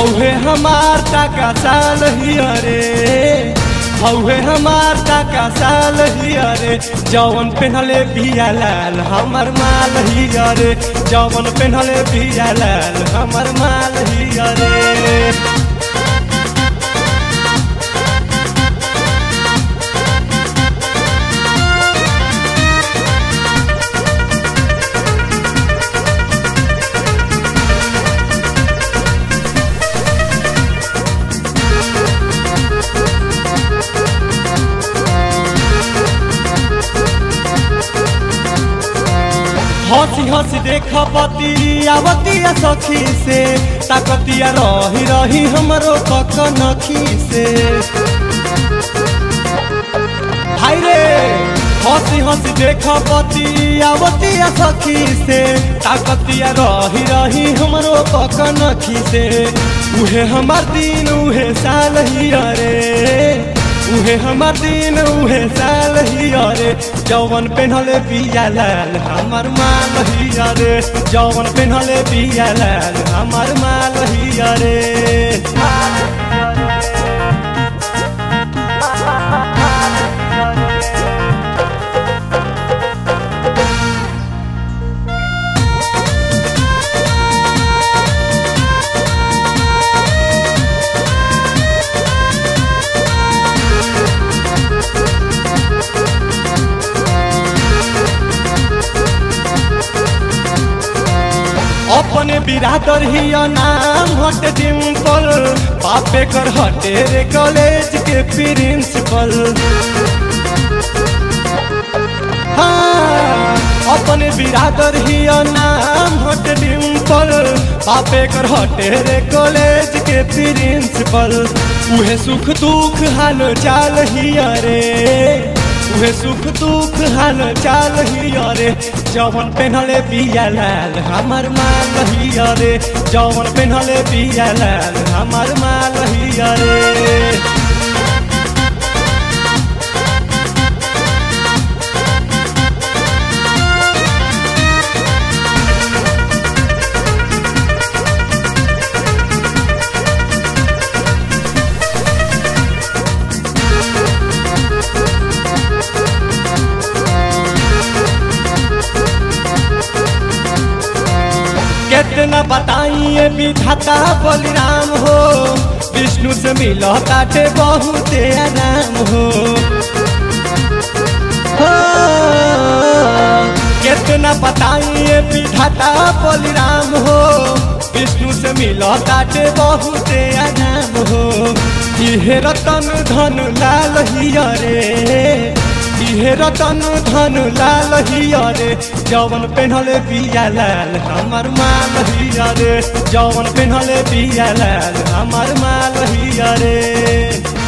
हमार टाका साल हिया रे। हौहे हमार टाका साल हिया रे। जवन पहनले बिया लाल, हमर माल हिया रे। जवन पहनले बिया लाल, हमर माल हिया रे। हँसी हँसी देख पति आवतिया सखी से? ताकतिया रही रही हमरो पक नखी से? हाय रे! हँसी हँसी देख पति आवतिया सखी से? ताकतिया रही रही हमरो पक नखी से? उहे हमार दिन, उहे साल हिया रे। उहे हमार दिन, उहे साल रे जवन पेन्हले पिया लाल हमर हिया रे। जवन पेन्हले पिया लाल हमर अपने बिरादर हिया नाम हट डिम्पल पापे कर हटे रे कॉलेज के प्रिंसिपल। हाँ, अपने बिरादर हिया नाम हट डिम्पल पापे कर हटे रे कॉलेज के प्रिंसिपल। उहे सुख दुख हाल चाल हिया रे। उहे सुख दुख, हाल चाल हिया रे। जवन पहनले पिया लाल हमर माल हिया रे। जवन पहनले पिया लाल हमर माल हिया रे। कितना बताइए विधाता बलिराम हो। विष्णु से मिलो काटे बहुत आराम हो। कितना बताइए विधाता बलिराम हो। विष्णु से मिलो काटे बहुत आराम हो। इहे रतन धन लाल हिया रे इहे रतन धन लाल हिया रे। जवन पेन्हले बिया लाल, हमर माल हिया रे। जवन पेन्हले बिया लाल, हमर माल हिया रे।